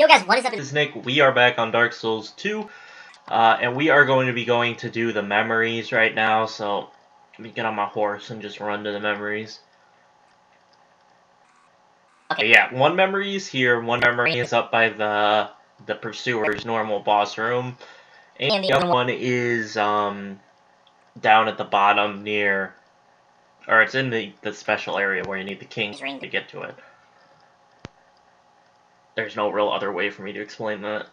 Yo guys, what is up? This is Nick. We are back on Dark Souls 2. Uh, and we are going to be going to do the memories right now, so let me get on my horse and just run to the memories. Okay, yeah, one memory is here, one memory is up by the the pursuer's normal boss room, and the other one is um down at the bottom near, or it's in the, the special area where you need the king's ring to get to it. There's no real other way for me to explain that.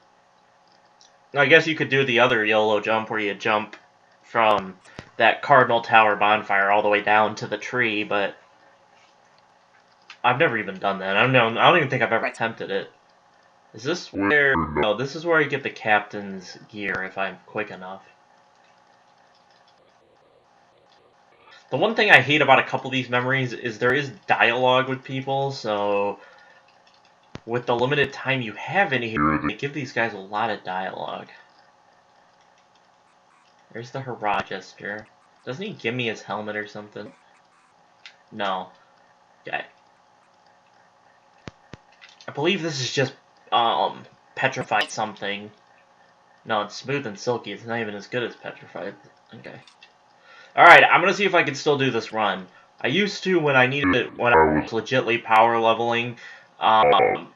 I guess you could do the other YOLO jump where you jump from that Cardinal Tower bonfire all the way down to the tree, but I've never even done that. I don't know. I don't even think I've ever attempted it. Is this where? No, this is where I get the captain's gear if I'm quick enough. The one thing I hate about a couple of these memories is there is dialogue with people, so with the limited time you have in here, they give these guys a lot of dialogue. There's the hurrah gesture. Doesn't he give me his helmet or something? No. Okay. I believe this is just, um, petrified something. No, it's smooth and silky. It's not even as good as petrified. Okay. Alright, I'm gonna see if I can still do this run. I used to when I needed it, when I was legitly power leveling, um,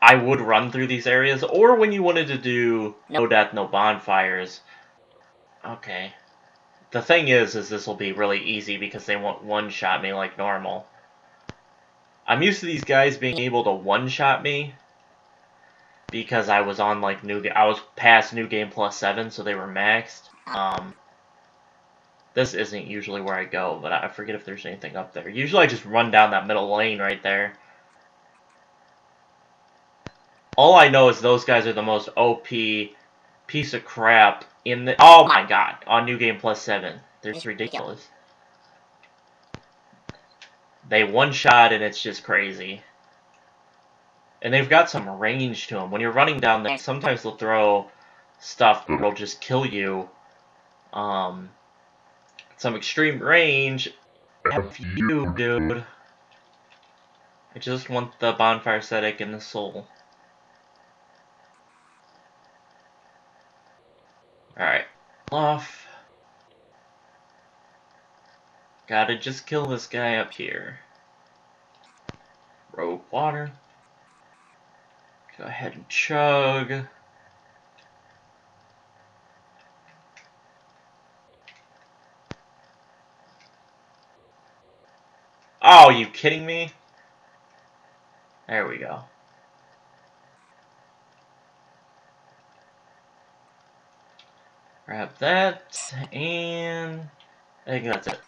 I would run through these areas, or when you wanted to do no death, no bonfires. Okay. The thing is, is this will be really easy because they won't one-shot me like normal. I'm used to these guys being able to one-shot me because I was on like new, I was past new game plus seven, so they were maxed. Um, this isn't usually where I go, but I forget if there's anything up there. Usually I just run down that middle lane right there. All I know is those guys are the most OP piece of crap in the... Oh my god, on New Game Plus 7. They're just ridiculous. They one-shot and it's just crazy. And they've got some range to them. When you're running down there, sometimes they'll throw stuff that'll just kill you. Um, some extreme range. F you, dude. I just want the bonfire aesthetic and the soul. Alright. Off. Gotta just kill this guy up here. Rogue water. Go ahead and chug. Oh, you kidding me? There we go. Grab that, and I think that's it.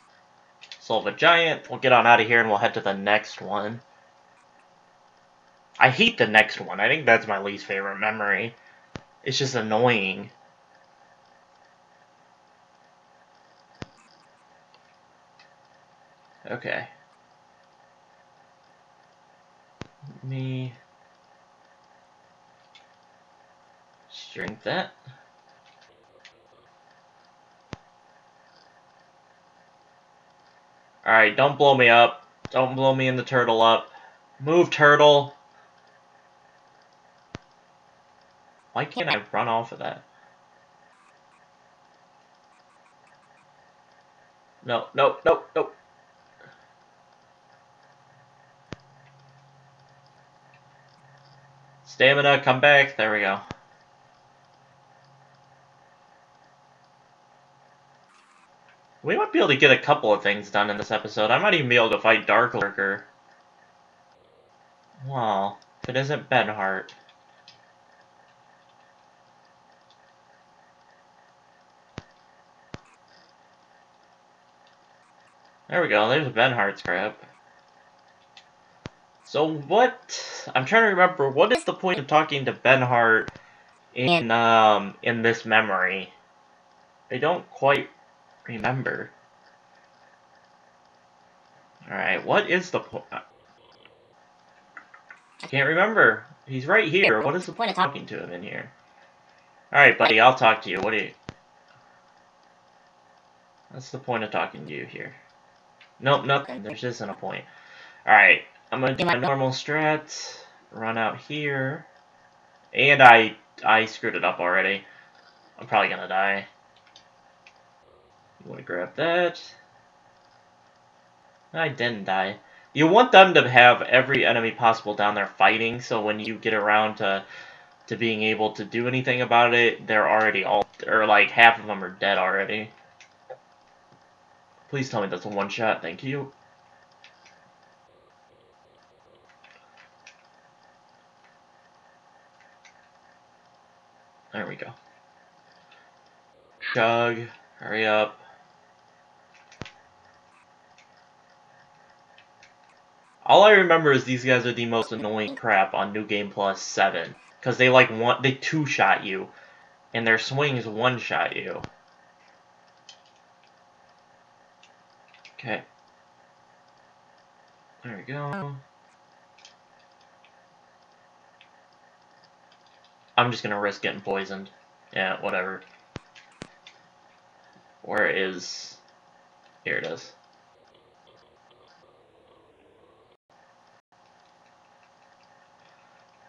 Solve a giant. We'll get on out of here and we'll head to the next one. I hate the next one. I think that's my least favorite memory. It's just annoying. Okay. Let me drink that. Alright, don't blow me up. Don't blow me and the turtle up. Move, turtle! Why can't I run off of that? No, no, no, no. Stamina, come back. There we go. We might be able to get a couple of things done in this episode. I might even be able to fight Dark Lurker. Well, if it isn't Benhart. There we go, there's a Benhart's crap. So what, I'm trying to remember, what is the point of talking to Benhart in, um, in this memory? I don't quite remember. Alright, what is the point? Uh, I can't remember. He's right here. What is the point of talking to him in here? Alright, buddy, I'll talk to you. What do you... What's the point of talking to you here? Nope, nothing. There just isn't a point. Alright, I'm gonna do my normal strat. Run out here. And I I screwed it up already. I'm probably gonna die. You wanna grab that? I didn't die. You want them to have every enemy possible down there fighting, so when you get around to to being able to do anything about it, they're already all, or like half of them are dead already. Please tell me that's a one shot, thank you. There we go. Chug, hurry up. All I remember is these guys are the most annoying crap on New Game Plus 7. Because they like one, they two-shot you. And their swings one-shot you. Okay. There we go. I'm just gonna risk getting poisoned. Yeah, whatever. Where is... Here it is.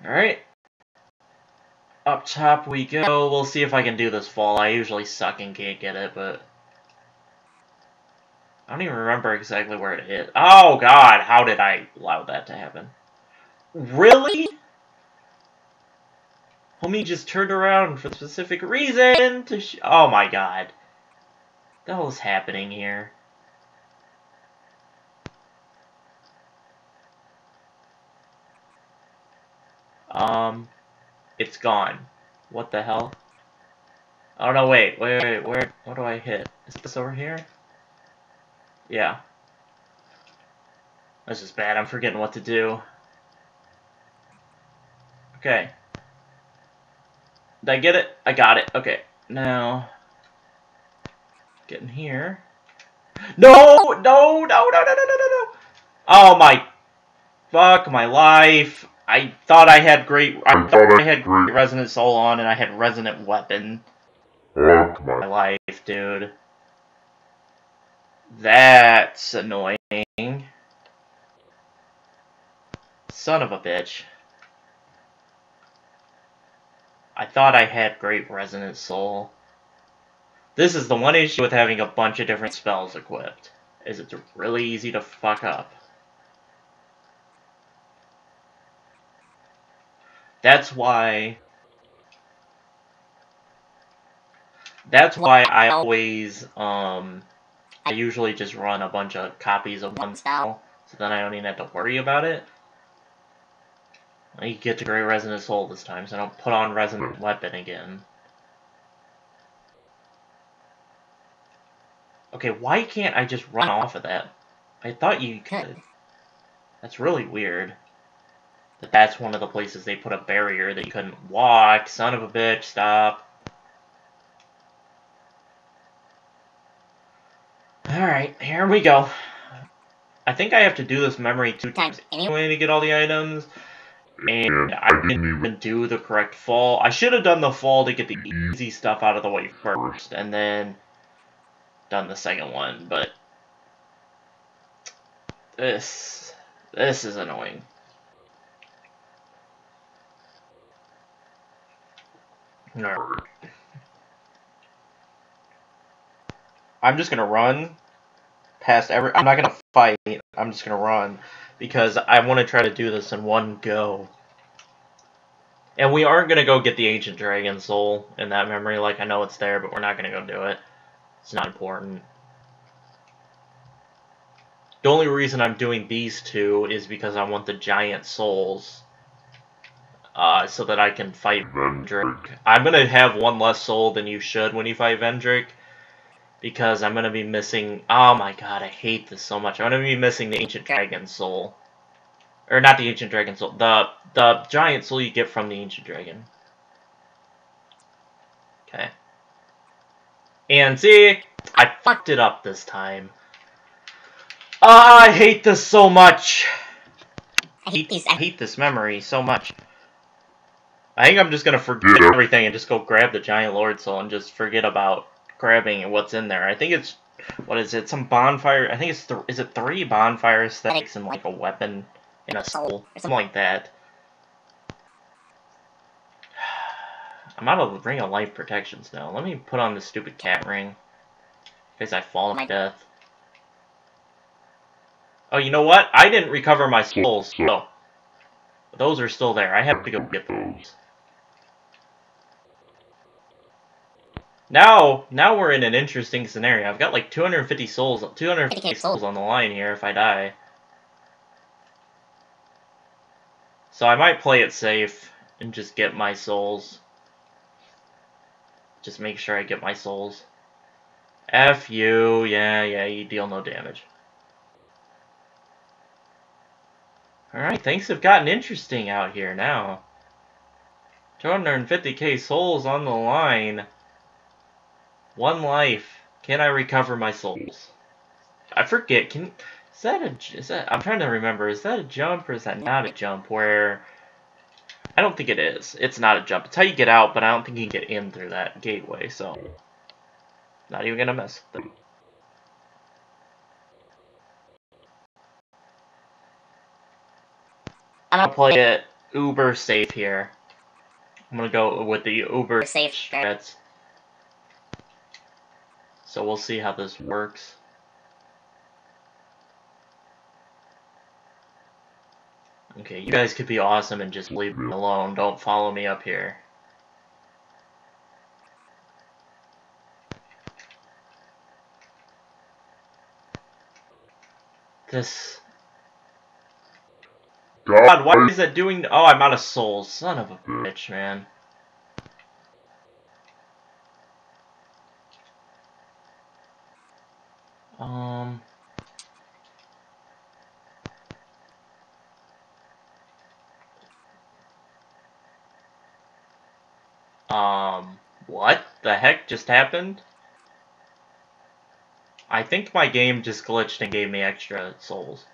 Alright. Up top we go. We'll see if I can do this fall. I usually suck and can't get it, but... I don't even remember exactly where it hit. Oh god, how did I allow that to happen? Really? Homie just turned around for a specific reason to Oh my god. What the hell is happening here? Um, it's gone. What the hell? Oh no, wait, wait, wait, where, what do I hit? Is this over here? Yeah. This is bad, I'm forgetting what to do. Okay. Did I get it? I got it, okay. Now, get in here. No, no, no, no, no, no, no, no! Oh my, fuck my life. I thought I had great. I, I thought I had great resonant soul on, and I had resonant weapon. Oh, fuck my life, dude. That's annoying. Son of a bitch. I thought I had Great Resonant Soul. This is the one issue with having a bunch of different spells equipped, is it's really easy to fuck up. That's why... That's why I always, um... I usually just run a bunch of copies of one spell, so then I don't even have to worry about it. I get to Great Resonant Soul this time, so I don't put on Resonant Weapon again. Okay, why can't I just run off of that? I thought you could. That's really weird. That that's one of the places they put a barrier that you couldn't walk. Son of a bitch, stop. Alright, here we go. I think I have to do this memory two times anyway to get all the items and I didn't even do the correct fall. I should have done the fall to get the mm-hmm. easy stuff out of the way first, and then done the second one, but this, this is annoying. No. I'm just gonna run past every. I'm not gonna fight. I'm just gonna run because I want to try to do this in one go. And we aren't to go get the Ancient Dragon Soul in that memory. Like, I know it's there, but we're not to go do it. It's not important. The only reason I'm doing these two is because I want the Giant Souls. Uh, so that I can fight Vendrick. I'm going to have one less soul than you should when you fight Vendrick because I'm going to be missing... Oh my god, I hate this so much. I'm going to be missing the Ancient Dragon Soul. Or not the Ancient Dragon Soul. The, the Giant Soul you get from the Ancient Dragon. Okay. And see, I fucked it up this time. Oh, I hate this so much. I hate, these, I hate this memory so much. I think I'm just gonna forget everything and just go grab the Giant Lord Soul and just forget about grabbing what's in there. I think it's what is it? Some bonfire. I think it's th is it three bonfire aesthetics and like a weapon and a soul or something like that. I'm out of the ring of life protections now. Let me put on this stupid cat ring. In case I fall to death. Oh, you know what? I didn't recover my souls, so... Those are still there. I have to go get those. Now, now we're in an interesting scenario. I've got like 250 souls, 250 souls on the line here if I die. So I might play it safe and just get my souls. Just make sure I get my souls. F you, yeah, yeah, you deal no damage. Alright, things have gotten interesting out here now. 250k souls on the line. One life. Can I recover my souls? I forget, can... Is that a... Is that... I'm trying to remember, is that a jump or is that not a jump where... I don't think it is. It's not a jump. It's how you get out, but I don't think you can get in through that gateway, so... Not even gonna mess with them. I'm gonna play it uber safe here. I'm gonna go with the uber safe strats. So we'll see how this works. Okay, you guys could be awesome and just leave me alone. Don't follow me up here. This God, why is that doing... Oh, I'm out of souls. Son of a bitch, man. Um... Um, what the heck just happened? I think my game just glitched and gave me extra souls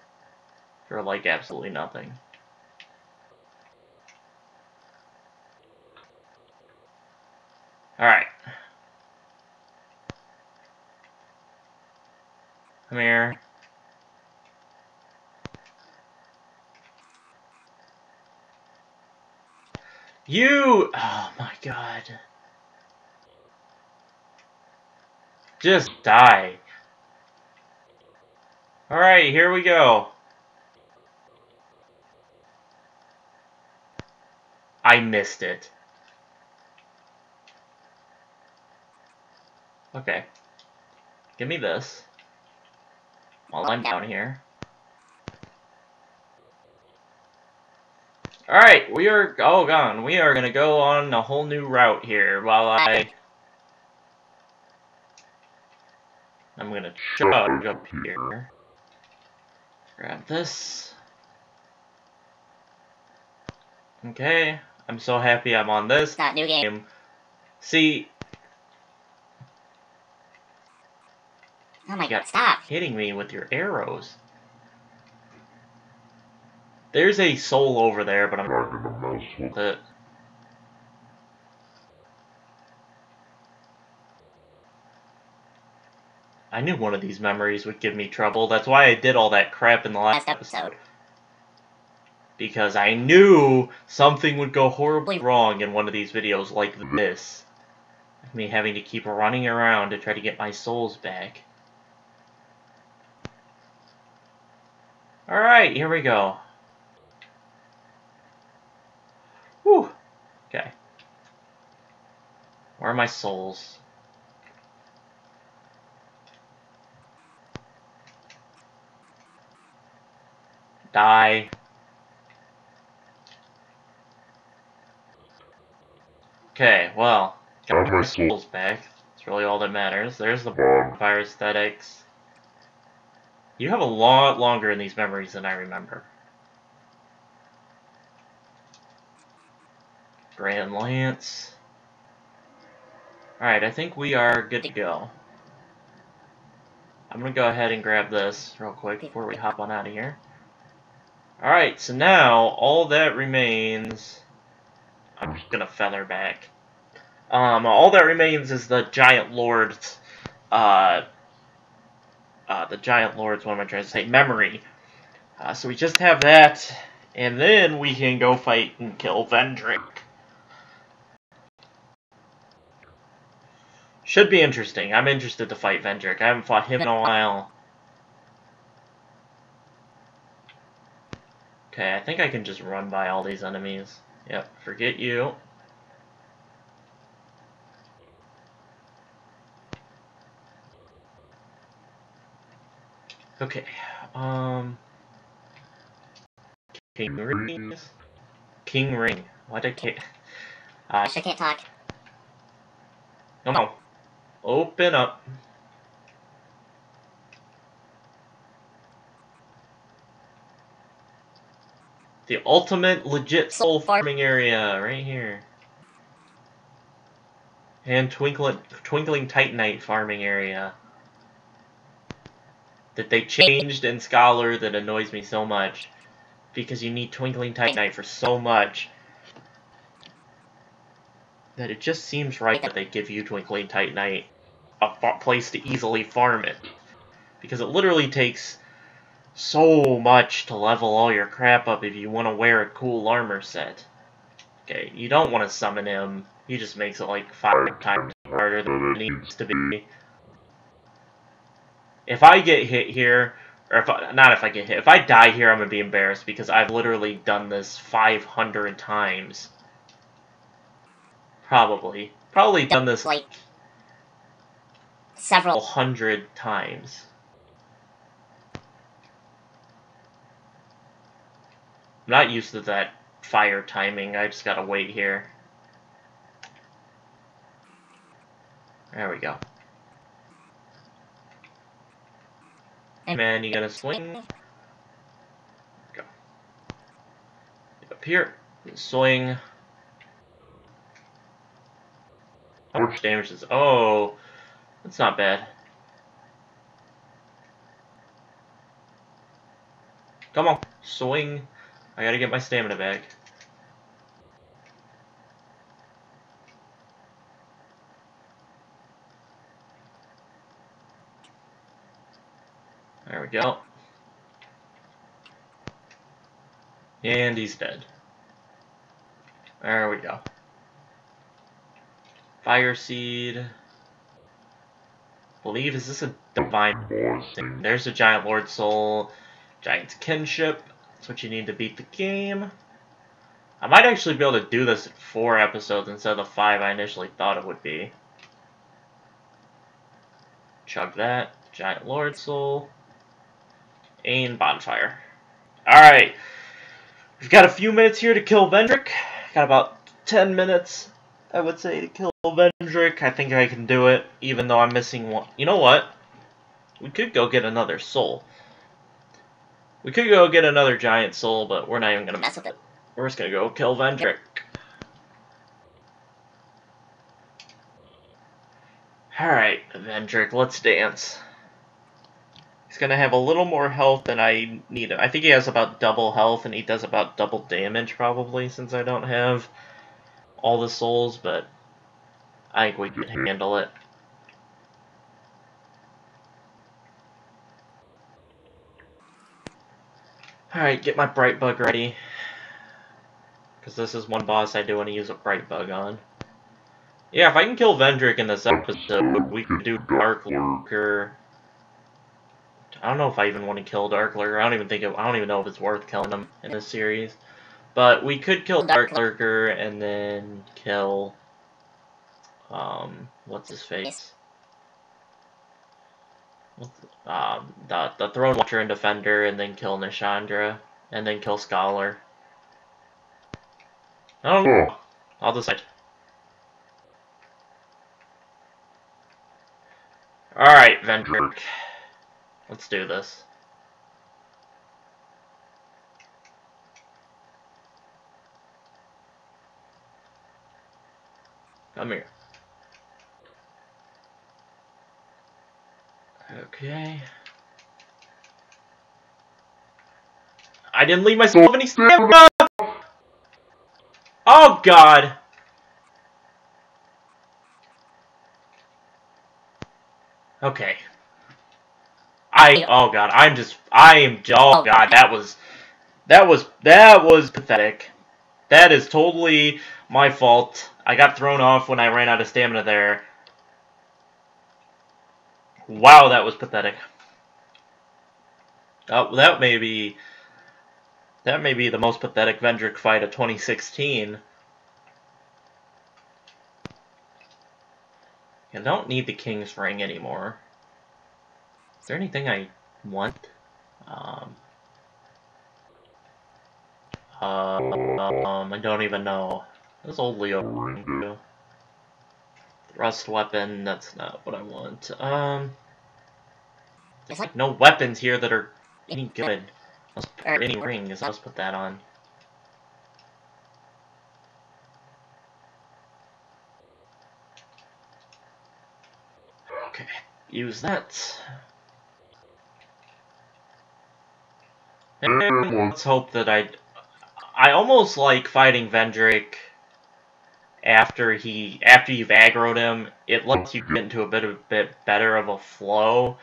for like absolutely nothing. Alright. Come here. You! Oh my god. Just die. Alright, here we go. I missed it. Okay. Give me this. While I'm down here. Alright, we are oh gone. We are gonna go on a whole new route here while I I'm gonna chug up here. Grab this. Okay. I'm so happy I'm on this. Not new game. See. Oh my god, stop. Hitting me with your arrows. There's a soul over there, but I'm not gonna mess with it. I knew one of these memories would give me trouble. That's why I did all that crap in the last, last episode. episode because I knew something would go horribly wrong in one of these videos like this. Me having to keep running around to try to get my souls back. Alright, here we go. Whew. Okay. Where are my souls? Die. Okay, well, got my souls back. That's really all that matters. There's the bonfire aesthetics. You have a lot longer in these memories than I remember. Grand Lance. Alright, I think we are good to go. I'm gonna go ahead and grab this real quick before we hop on out of here. Alright, so now all that remains I'm just gonna feather back. Um, all that remains is the giant lord's, uh, uh, the giant lord's, what am I trying to say, memory. Uh, so we just have that, and then we can go fight and kill Vendrick. Should be interesting. I'm interested to fight Vendrick. I haven't fought him in a while. Okay, I think I can just run by all these enemies. Yep, forget you. Okay, um... King Rings? King Ring. What a king... Uh, I can't talk. no, no. Open up. The ultimate legit soul farming area, right here. And Twinkling, Twinkling Titanite farming area. That they changed in Scholar that annoys me so much. Because you need Twinkling Titanite for so much. That it just seems right that they give you Twinkling Titanite a place to easily farm it. Because it literally takes so much to level all your crap up if you want to wear a cool armor set. Okay, you don't want to summon him. He just makes it like five times harder than it needs to be. If I get hit here, or if I, not if I get hit, if I die here, I'm gonna be embarrassed because I've literally done this 500 times. Probably, probably done this like several hundred times. I'm not used to that fire timing. I just gotta wait here. There we go. Man, you gonna swing? Go. Up here. Swing. How much damage is... Oh! That's not bad. Come on. Swing. I gotta get my stamina back. We go. And he's dead. There we go. Fire Seed. believe, is this a Divine thing? There's a Giant Lord Soul. Giant's Kinship. That's what you need to beat the game. I might actually be able to do this in four episodes instead of the five I initially thought it would be. Chug that. Giant Lord Soul and Bonfire. Alright. We've got a few minutes here to kill Vendrick. Got about 10 minutes, I would say, to kill Vendrick. I think I can do it, even though I'm missing one. You know what? We could go get another soul. We could go get another giant soul, but we're not even gonna mess with it. We're just gonna go kill Vendrick. Alright, Vendrick, let's dance. He's going to have a little more health than I need. I think he has about double health, and he does about double damage, probably, since I don't have all the souls, but I think we can mm-hmm. handle it. Alright, get my Bright Bug ready. Because this is one boss I do want to use a Bright Bug on. Yeah, if I can kill Vendrick in this episode, we can do Dark Lurker I don't know if I even want to kill Dark Lurker. I don't even think it, I don't even know if it's worth killing him in this series. But we could kill Dark Lurker and then kill um what's his face? Um, the, the Throne Watcher and Defender, and then kill Nashandra, and then kill Scholar. I don't know. I'll decide. Alright, Vendrick. Let's do this. Come here. Okay. I didn't leave myself any stamina! Oh god! Okay. I oh god, I'm just I am oh, oh god, that was that was that was pathetic. That is totally my fault. I got thrown off when I ran out of stamina there. Wow, that was pathetic. Oh, that may be that may be the most pathetic Vendrick fight of 2016. I don't need the King's Ring anymore. Is there anything I want? Um, uh, um, I don't even know. There's old Leo ring too. Rust weapon, that's not what I want. Um, there's like no weapons here that are any good. Let's, or any rings, let's put that on. Okay, use that. Let's hope that I... I almost like fighting Vendrick after he after you've aggroed him. It lets you get into a bit of a bit better of a flow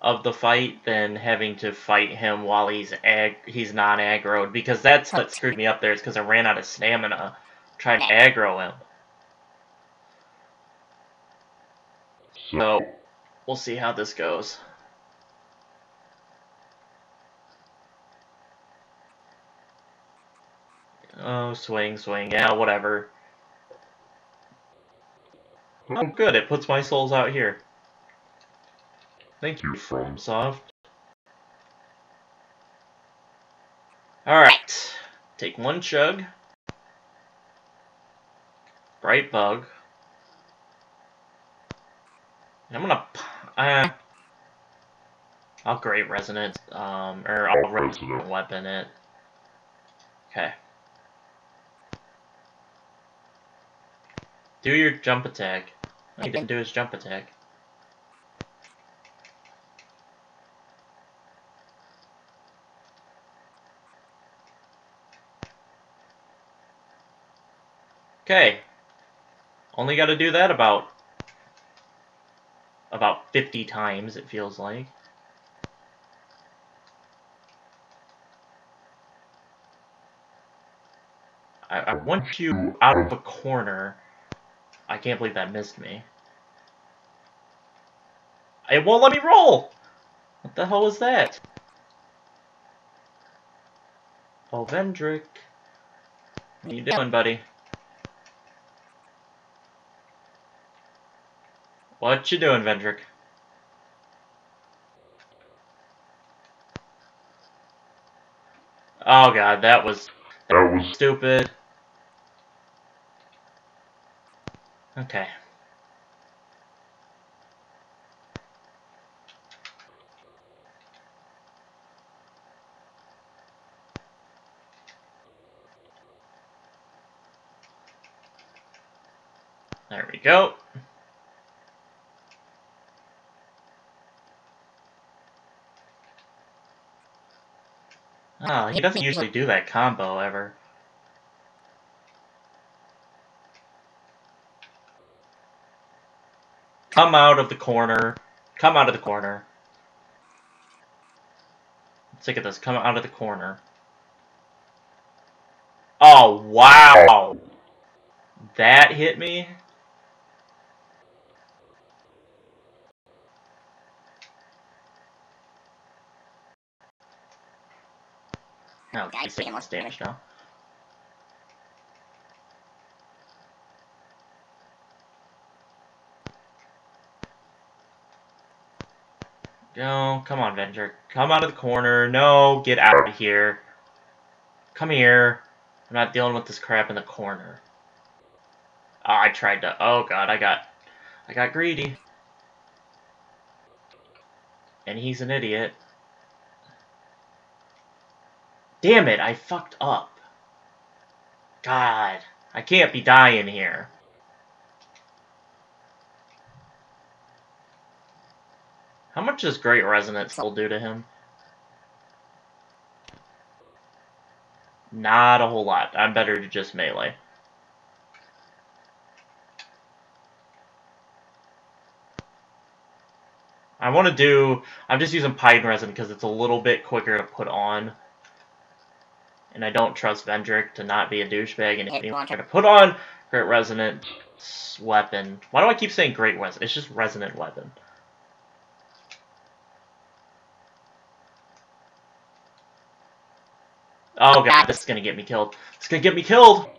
of the fight than having to fight him while he's ag he's not aggroed because that's what screwed me up there. Is because I ran out of stamina trying to aggro him. So we'll see how this goes. Oh, swing, swing. Yeah, whatever. Oh, good. It puts my souls out here. Thank you, FromSoft. Alright. Take one chug. Bright bug. I'm gonna... Uh, I'll great resonance, um, or I'll resonant weapon it. Okay. Do your jump attack. He didn't do his jump attack. Okay. Only got to do that about about 50 times, it feels like. I, I want you out of a corner I can't believe that missed me. It won't let me roll! What the hell was that? Oh, Vendrick. What you doing, buddy? What you doing, Vendrick? Oh god, that was that was stupid. Okay. There we go. Oh, he doesn't usually do that combo ever. Come out of the corner. Come out of the corner. Let's look at this. Come out of the corner. Oh, wow. That hit me? Oh, he's taking less damage now. No, come on, Venture. Come out of the corner. No, get out of here. Come here. I'm not dealing with this crap in the corner. Oh, I tried to... Oh, God, I got... I got greedy. And he's an idiot. Damn it, I fucked up. God, I can't be dying here. How much does Great Resonance still do to him? Not a whole lot. I'm better to just melee. I want to do... I'm just using Pine Resin because it's a little bit quicker to put on. And I don't trust Vendrick to not be a douchebag and hit me to put on Great Resonance Weapon. Why do I keep saying Great Resonance? It's just Resonant Weapon. Oh god, this is gonna get me killed. It's gonna get me killed!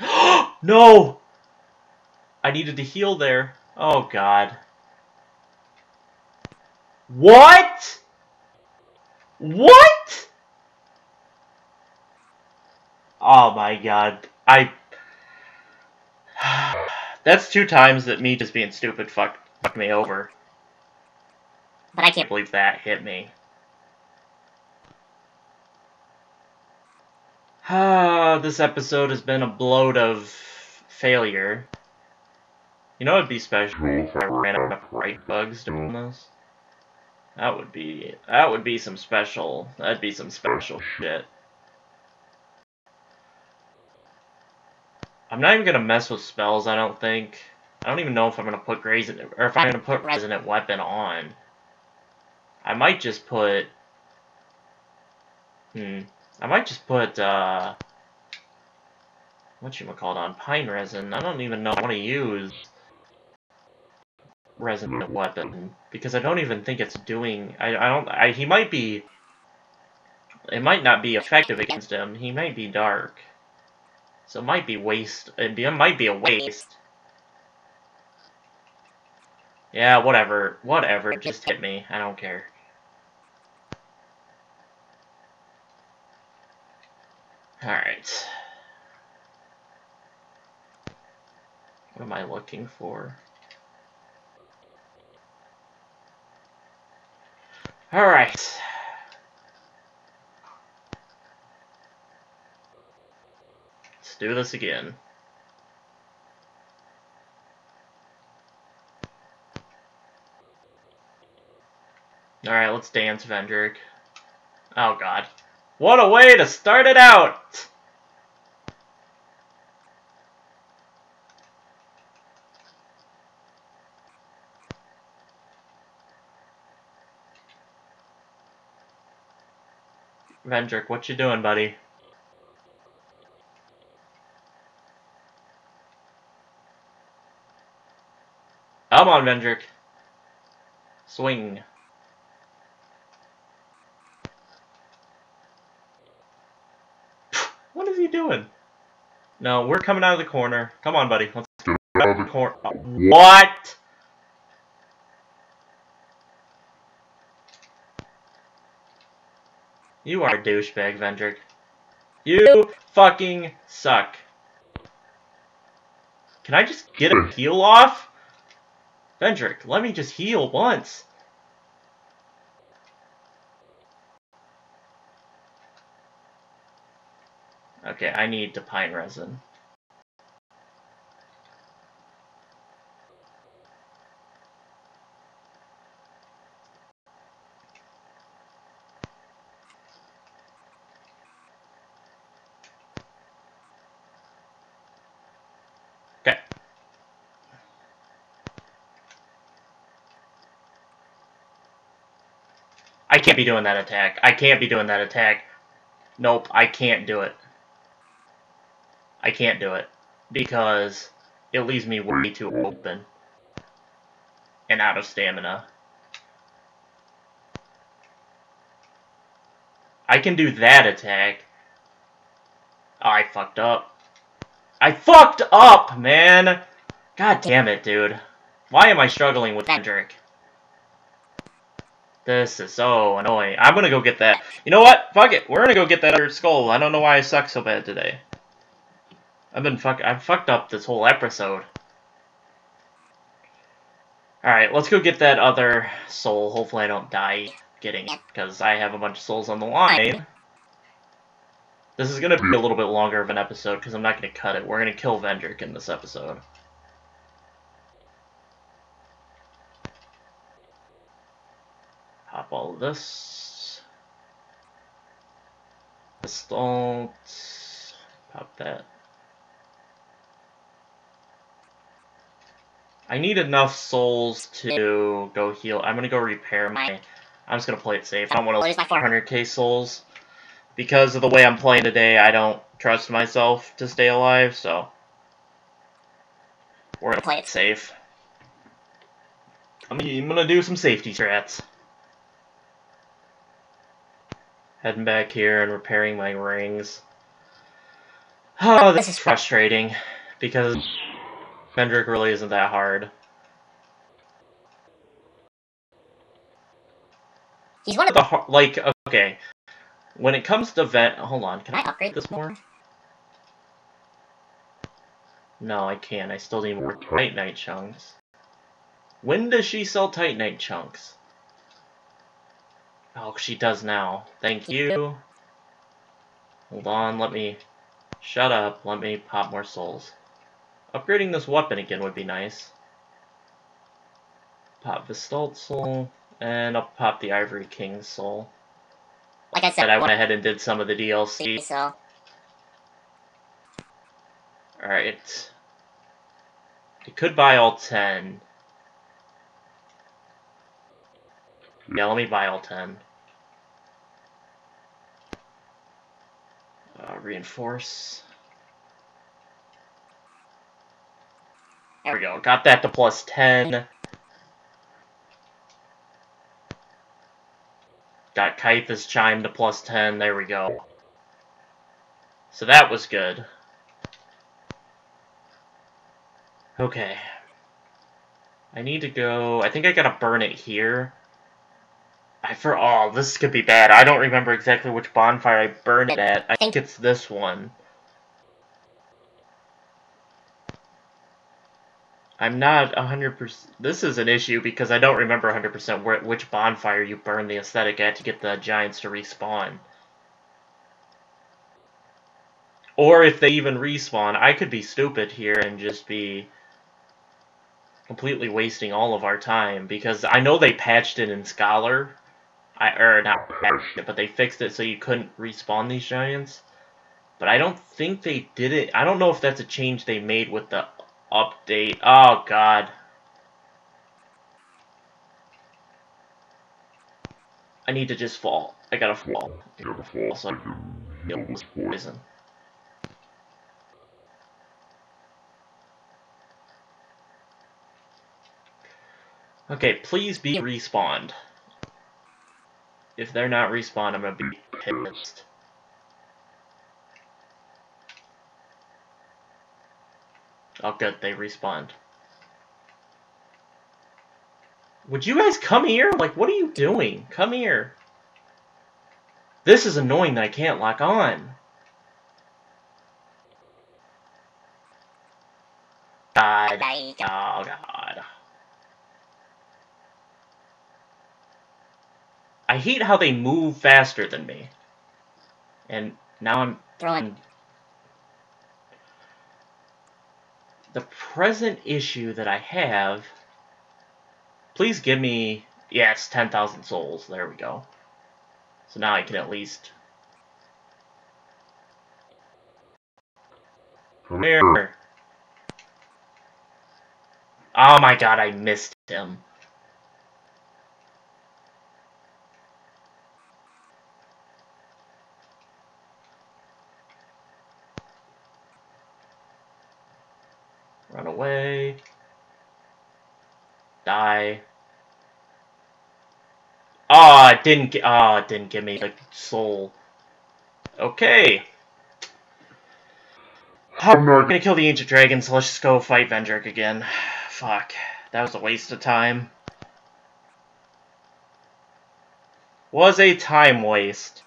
no! I needed to heal there. Oh god. What? What? Oh my god. I... That's two times that me just being stupid fucked, fucked me over. But I I can't. believe that hit me. Ah, this episode has been a bloat of failure. You know it'd be special if I ran out of right bugs doing this? That would be that would be some special that'd be some special shit. I'm not even gonna mess with spells, I don't think. I don't even know if I'm gonna put Grazen or if I'm gonna put Resonant Weapon on. I might just put Hmm. I might just put uh what you call it on pine resin. I don't even know what to use resonant weapon because I don't even think it's doing. I I don't. I he might be. It might not be effective against him. He might be dark, so it might be waste. It, be, it might be a waste. Yeah, whatever, whatever. Just hit me. I don't care. Alright. What am I looking for? Alright. Let's do this again. Alright, let's dance, Vendrick. Oh god. What a way to start it out! Vendrick, what you doing, buddy? Come on, Vendrick. Swing. What is he doing? No, we're coming out of the corner. Come on, buddy. Let's get out of the corner. What? You are a douchebag, Vendrick. You fucking suck. Can I just get a heal off? Vendrick, let me just heal once. Okay, I need to pine resin. Okay. I can't be doing that attack. I can't be doing that attack. Nope, I can't do it. I can't do it. Because it leaves me way too open. And out of stamina. I can do that attack. Oh, I fucked up. I fucked up, man! God damn it, dude. Why am I struggling with Vendrick? This is so annoying. I'm gonna go get that. You know what? Fuck it. We're gonna go get that other skull. I don't know why I suck so bad today. I've been fuck. I've fucked up this whole episode. All right, let's go get that other soul. Hopefully, I don't die getting it because I have a bunch of souls on the line. This is gonna be a little bit longer of an episode because I'm not gonna cut it. We're gonna kill Vendrick in this episode. Pop all of this. Assault. Pop that. I need enough souls to go heal. I'm gonna go repair my. I'm just gonna play it safe. I don't want to Lose my 400k souls because of the way I'm playing today. I don't trust myself to stay alive, so we're gonna play it safe. I'm gonna, I'm gonna do some safety strats. Heading back here and repairing my rings. Oh, this is frustrating because Vendrick really isn't that hard. He's one of The like okay, when it comes to vent, hold on, can Can I I upgrade this more? No, I can't. I still need more Titanite chunks. When does she sell Titanite chunks? Oh, she does now. Thank you. Hold on, let me... Shut up, let me pop more souls. Upgrading this weapon again would be nice. Pop Velstadt soul, and I'll pop the Ivory King soul. Like I said, But I went ahead and did some of the DLC. so Alright. I could buy all 10. Yeah, let me buy all 10. Uh, reinforce. There we go. Got that to plus 10. Got Caitha's Chime to plus 10. There we go. So that was good. Okay. I need to go... I think I gotta burn it here. I for oh, this could be bad. I don't remember exactly which bonfire I burned it at. I think it's this one. I'm not 100%... This is an issue because I don't remember 100% where, which bonfire you burn the ascetic at to get the giants to respawn. Or if they even respawn, I could be stupid here and just be completely wasting all of our time because I know they patched it in Scholar. I or not patched it, but they fixed it so you couldn't respawn these giants. But I don't think they did it. I don't know if that's a change they made with the update. Oh god. I need to just fall. I gotta fall. Gotta fall so I can heal this poison. Poison. Okay, please be respawned. If they're not respawned, I'm gonna be pissed. Oh good, they respawned. Would you guys come here? Like, what are you doing? Come here. This is annoying that I can't lock on. God. Oh, God. I hate how they move faster than me. And now I'm... throwing. The present issue that I have... Please give me... Yes, 10,000 souls. There we go. So now I can at least... Come here. Oh my god, I missed him. Run away. Die. Oh, it didn't get. Oh, ah, it didn't give me the soul. Okay. I'm I'm not gonna kill the ancient dragon, so let's just go fight Vendrick again. Fuck. That was a waste of time. Was a time waste.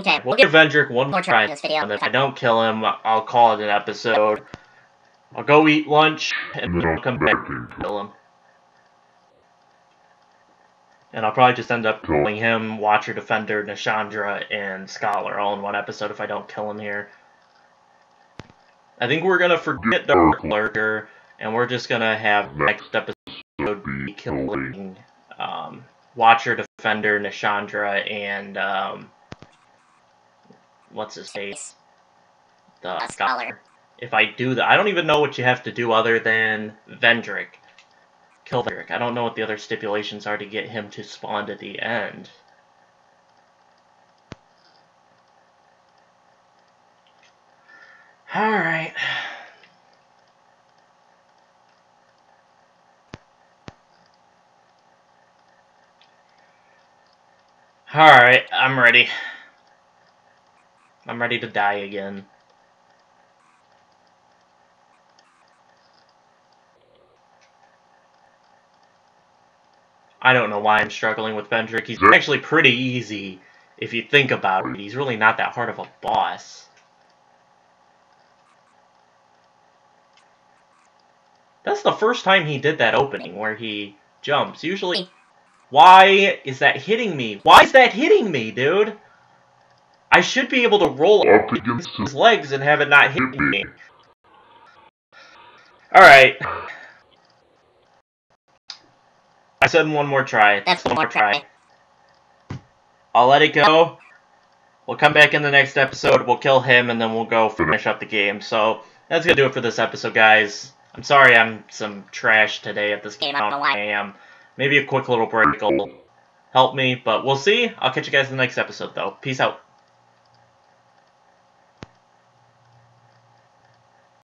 Okay, We'll give Vendrick one more more try try, in this video. and if I don't kill him, I'll call it an episode. I'll go eat lunch, and And then then I'll come back come and kill him. And I'll probably just end up killing him, Watcher, Defender, Nashandra, and Scholar all in one episode if I don't kill him here. I think we're gonna forget Dark Lurker, and we're just gonna have next episode be be killing killing. um, Watcher, Defender, Nashandra, and um, what's his face? The a scholar. If I do that, I don't even know what you have to do other than Vendrick. Kill Vendrick. I don't know what the other stipulations are to get him to spawn to the end. Alright. Alright, I'm ready. I'm ready to die again. I don't know why I'm struggling with Vendrick. He's actually pretty easy if you think about it. He's really not that hard of a boss. That's the first time he did that opening where he jumps. Usually, why is that hitting me? Why is that hitting me, dude? I should be able to roll Up against his his legs and have it not hit me. Alright. I said one more try. That's one more try. I'll let it go. We'll come back in the next episode. We'll kill him, and then we'll go finish up the game. So that's gonna do it for this episode, guys. I'm sorry I'm some trash today at this Game, game. I don't know why. I am. Maybe a quick little break will help me, but we'll see. I'll catch you guys in the next episode, though. Peace out.